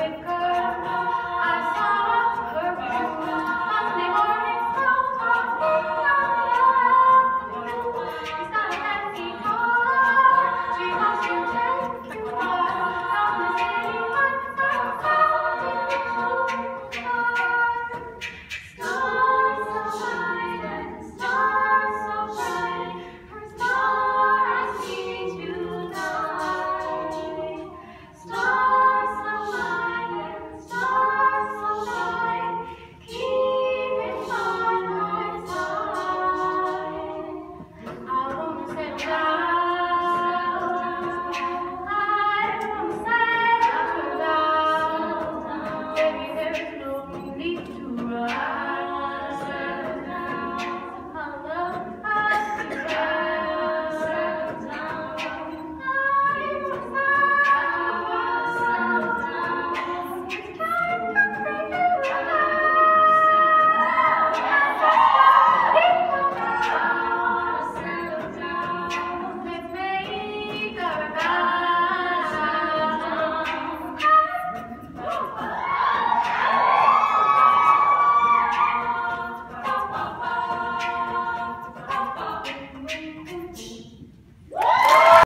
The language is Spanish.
Baby,